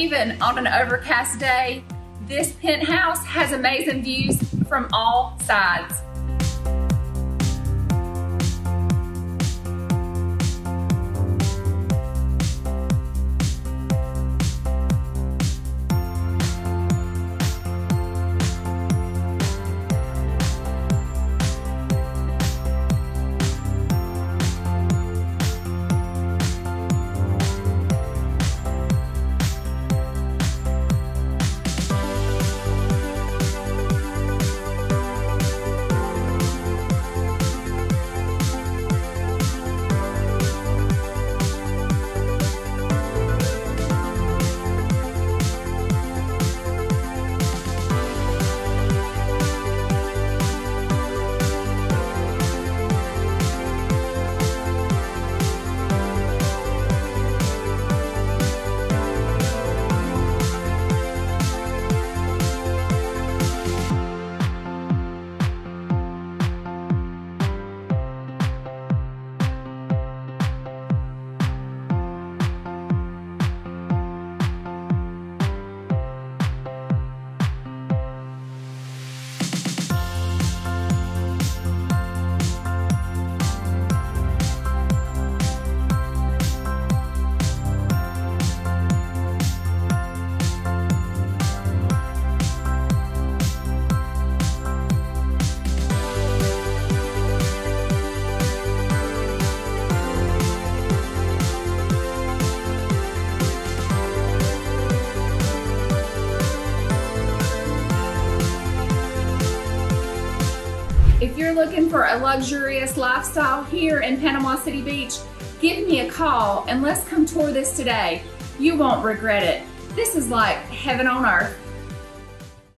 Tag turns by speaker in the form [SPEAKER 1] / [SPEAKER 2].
[SPEAKER 1] even on an overcast day, this penthouse has amazing views from all sides. If you're looking for a luxurious lifestyle here in Panama City Beach, give me a call and let's come tour this today. You won't regret it. This is like heaven on earth.